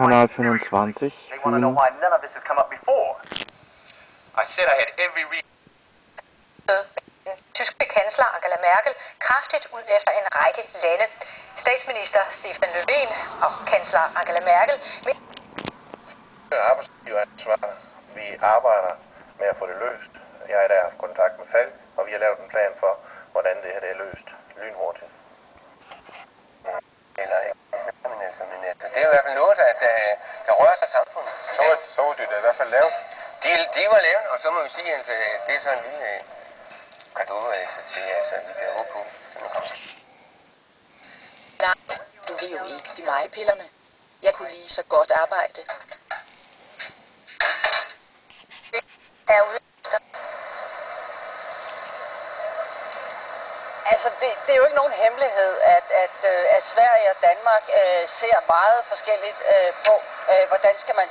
125 They want to know why none of this has come up before. I said I had every reason. den tyske kansler Angela Merkel kraftigt ud efter en række lande. Statsminister Stefan Löfven og kansler Angela Merkel vil arbejdsgiveransvar. Vi arbejder med at få det løst. Jeg har i dag haft kontakt med Falk, og vi har lavet en plan for, hvordan det her det er løst lynhurtigt. Eller ikke. Men, altså, men altså, det er i hvert fald noget, der, der, der rører sig i samfundet. Så, var- så var det da i hvert fald lavet. De, de var lavet, og så må vi sige, at altså, det er sådan en lille gave altså, til, altså, vi kan håbe på. at den kommer. Nej, du vil jo ikke de mig pillerne. Jeg kunne lige så godt arbejde. Er ude efter. Altså, det, det er jo ikke nogen hemmelighed, at, at, øh, at Sverige og Danmark øh, ser meget forskelligt øh, på, øh, hvordan skal man